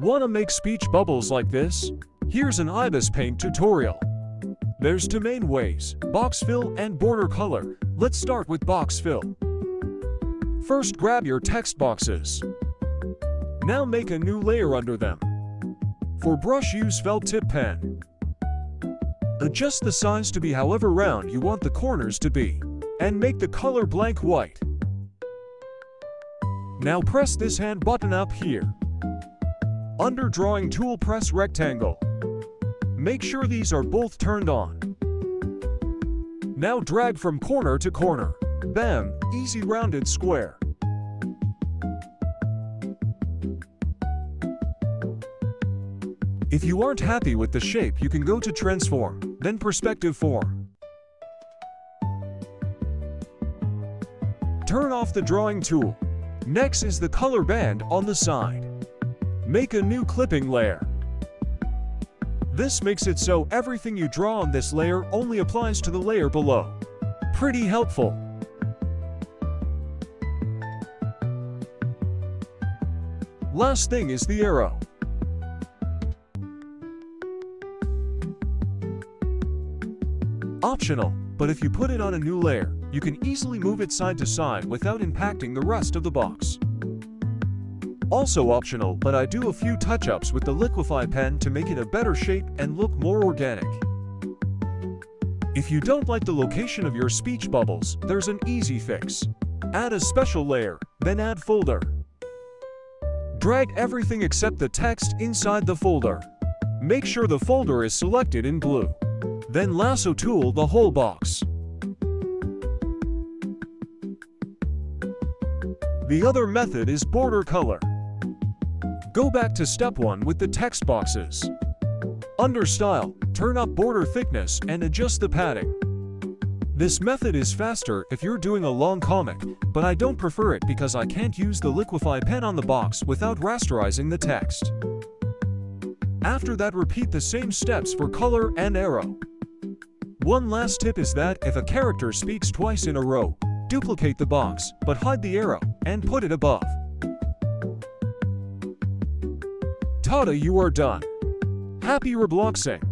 Wanna make speech bubbles like this? Here's an IBIS Paint tutorial. There's two main ways, box fill and border color. Let's start with box fill. First grab your text boxes. Now make a new layer under them. For brush use felt tip pen. Adjust the size to be however round you want the corners to be. And make the color blank white. Now press this hand button up here. Under drawing tool press rectangle. Make sure these are both turned on. Now drag from corner to corner. Bam, easy rounded square. If you aren't happy with the shape, you can go to Transform, then Perspective Form. Turn off the drawing tool. Next is the color band on the side. Make a new clipping layer. This makes it so everything you draw on this layer only applies to the layer below. Pretty helpful. Last thing is the arrow. Optional, but if you put it on a new layer, you can easily move it side to side without impacting the rest of the box. Also optional, but I do a few touch-ups with the Liquify pen to make it a better shape and look more organic. If you don't like the location of your speech bubbles, there's an easy fix. Add a special layer, then add folder. Drag everything except the text inside the folder. Make sure the folder is selected in blue. Then lasso tool the whole box. The other method is border color. Go back to step 1 with the text boxes. Under Style, turn up border thickness and adjust the padding. This method is faster if you're doing a long comic, but I don't prefer it because I can't use the Liquify pen on the box without rasterizing the text. After that repeat the same steps for color and arrow. One last tip is that if a character speaks twice in a row, duplicate the box, but hide the arrow, and put it above. Tada you are done. Happy Robloxing!